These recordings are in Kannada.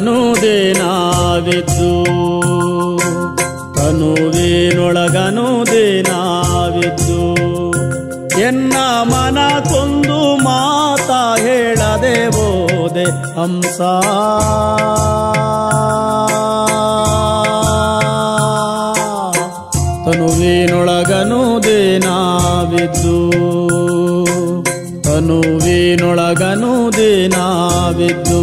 ತನುವಿನೊಳಗನು ದೇನಾವಿದ್ದು ತನುವಿನೊಳಗನು ದೇನಾವಿದ್ದು ಎನ್ನ ಮನ ತೊಂದು ಮಾತ ಹೇಳದೆ ಓದೆ ಹಂಸ. ತನುವಿನೊಳಗನು ದೇನಾವಿದ್ದು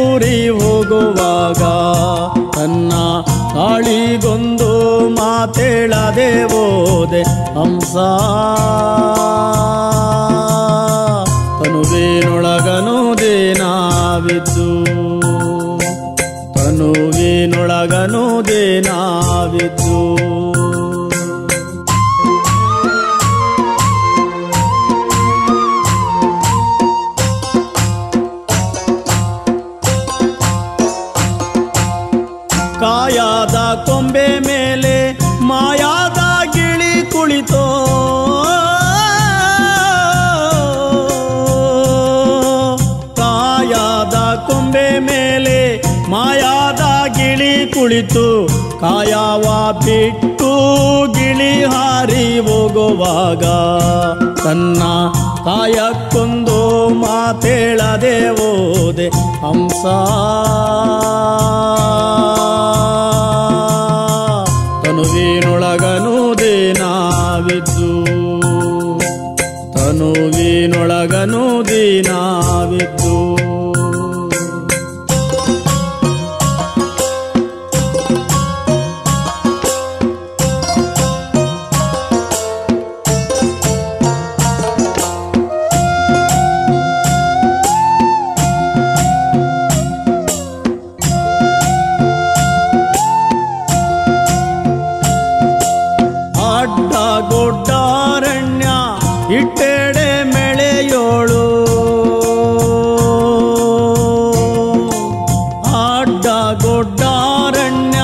ತೂರಿ ಹೋಗುವಾಗ ತನ್ನ ತಾಳಿಗೊಂದು ಮಾತೇಳದೆ ಓದೆ ಹಂಸ. ತನುವೇನೊಳಗನು ದೇನಾವಿದ್ದು. ಕುಳಿತು ಕಾಯವ ಬಿಟ್ಟು ಗಿಳಿ ಹಾರಿ ಹೋಗುವಾಗ ತನ್ನ ಕಾಯಕ್ಕೊಂದು ಮಾತೇಳದೆ ಓದೆ ಹಂಸ. ತನುವಿನೊಳಗನು ದೇನಾವಿದ್ದು. ಅಡ್ಡ ಗೊಡ್ಡಾರಣ್ಯ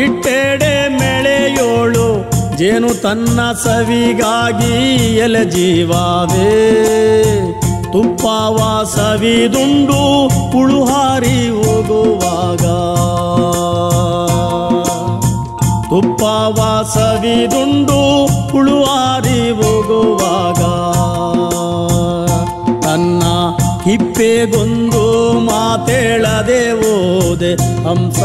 ಇಟ್ಟೆಡೆ ಮೆಳೆಯೋಳು. ಜೇನು ತನ್ನ ಸವಿಗಾಗಿ ಎಲೆ ಜೀವಾವೇ. ತುಪ್ಪವ ಸವಿದುಂಡು ಪುಳುಹಾರಿ ಹೋಗುವಾಗ. ತುಪ್ಪವ ಸವಿದುಂಡು ಹಿಪ್ಪೆಗೊಂದು ಮಾತೇಳದೆ ಓದೆ ಹಂಸ.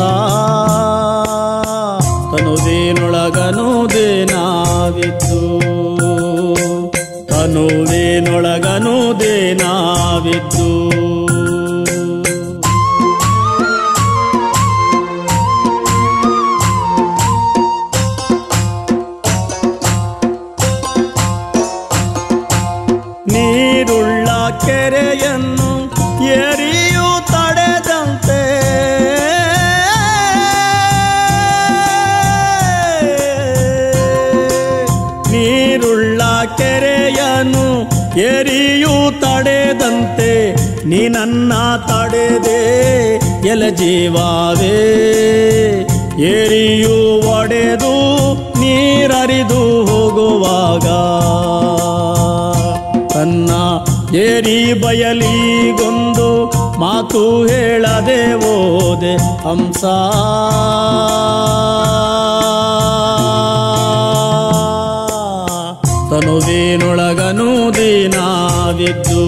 ತನುವಿನೊಳಗನು ನಾವಿತ್ತು ತನುವೇನೊಳಗನುದೇ ದೇನಾವಿದ್ದು ನೀರುಳ್ಳ ಕೆರೆಯನ್ನು ಎರಿಯು ತಡೆದಂತೆ. ನೀರುಳ್ಳ ಕೆರೆಯನ್ನು ಎರಿಯು ತಡೆದಂತೆ. ನೀ ನನ್ನ ತಡೆದೆ, ಎಲ ಜೀವಾವೇ ಎರಿಯು ಒಡೆದು ನೀರರಿದು ಹೋಗುವಾಗ. ಏರಿ ಬಯಲಿಗೊಂದು ಮಾತು ಹೇಳದೆ ಓದೆ ಹಂಸ. ತನುವಿನೊಳಗನು ದೀನಾವಿದ್ದು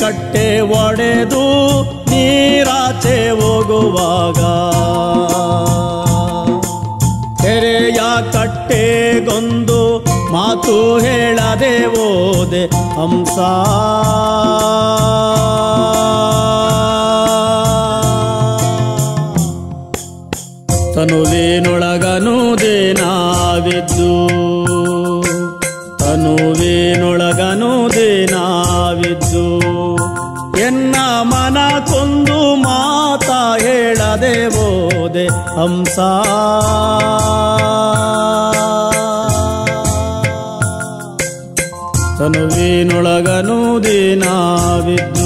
ಕಟ್ಟೆ ಒಡೆದು ನೀರಾಚೆ ಹೋಗುವಾಗ. ಕೆರೆಯ ಕಟ್ಟೆಗೊಂದು ಮಾತು ಹೇಳದೆ ಓದೆ ಹಂಸ. ತನುವಿನೊಳಗನು ದೇನಾವಿದ್ದು ತನುವಿನೊಳಗನು ಎನ್ನ ಮನ ಕೊಂದು ಮಾತ ಹೇಳದೆ ಓದೆ ಹಂಸ. ತನುವಿನೊಳಗನು ದಿನಾವಿದ್ದು